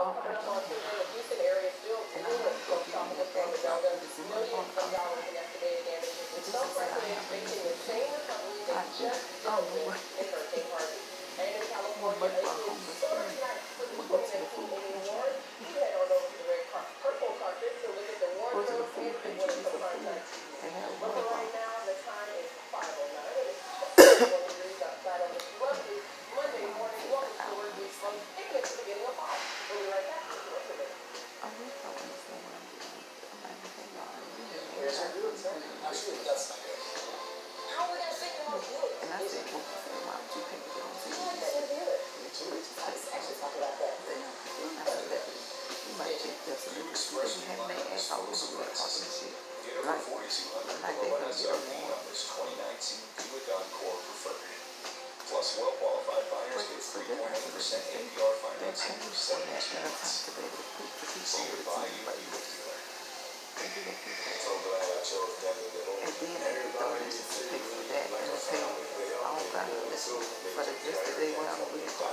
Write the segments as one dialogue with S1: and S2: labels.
S1: Oh, okay.
S2: The Houston area still continuing to suffer from the Donga. Millions of dollars in estimated damages. With some residents facing the same recovery they just
S1: Oh,
S2: dealt with
S1: what?
S2: in Hurricane Harvey. And in California,
S1: What
S2: it
S1: about
S2: is
S1: homeless
S2: third
S1: people?
S2: night for the
S1: What about to the
S2: 2019
S1: food
S2: Emmy
S1: pantry?
S2: Awards. You head on over to the red car- purple carpet to look at the
S1: Go to the
S2: wardrobe
S1: food
S2: and the
S1: pantry
S2: winners
S1: for
S2: of
S1: food
S2: primetime
S1: and have
S2: but
S1: one
S2: for right
S1: bar.
S2: now, the time is 5:09 and it's 21 degrees outside on this lovely Monday morning. Welcome to the Word Week from Picnic at the beginning of fall. We'll be right back with the rest of it.
S1: I really don't understand what I'm doing. I'm like, okay, y'all, you know,
S3: Yes, I do. Actually, that's.
S2: How
S1: you it
S3: actually talk about that.
S1: You're not celebrity. You might take your celebrity. You have their ass all over the red shit. Right.
S4: over 4200
S1: Like they
S4: below
S1: gonna get
S4: MSRP
S1: a
S4: on this 2019 Buick Encore Preferred. Plus, well-qualified buyers get 3.8% APR financing for
S1: for that
S4: 72
S1: at a time
S4: months. See your you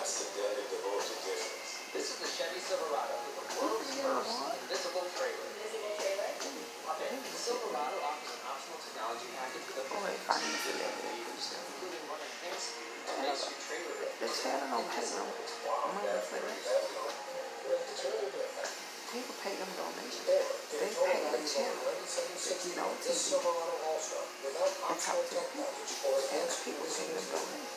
S1: the weekend.
S4: That's the daily devoted difference.
S5: This is the Chevy Silverado with the world's first invisible trailer.
S2: Visible trailer.
S5: Okay, the Silverado offers an optional technology package with a oh,
S1: Boy, if I need to let it
S5: including one enhanced to makes your trailer
S1: The channel don't pay no money for that. People pay them donations. They pay the channel to get on TV and talk to the people. And the people pay them donations.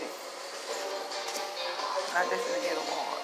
S1: that's not a real popular shit. I